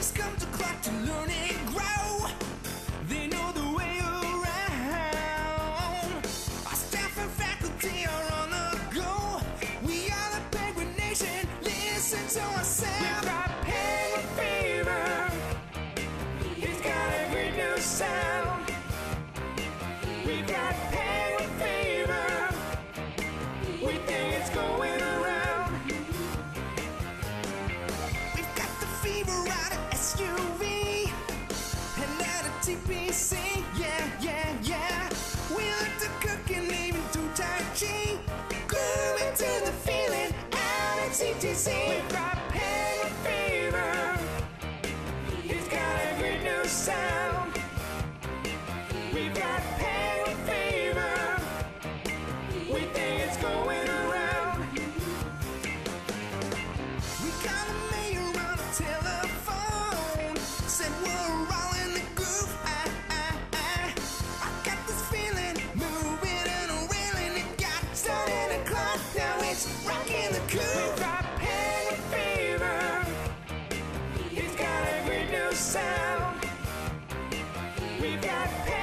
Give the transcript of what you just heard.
Come to to learn and grow. They know the way staff and faculty are on the go. We are the Penguin Nation. Listen to ourselves. We've got penguin fever. He's got every new sound. ABC, yeah, yeah, yeah. We like to cook and even do Tai Chi. Glue into the feeling out at CTC. We've got Penguin Fever. He's got every new sound. We've got Penguin Fever. We think it's going. We've got pain.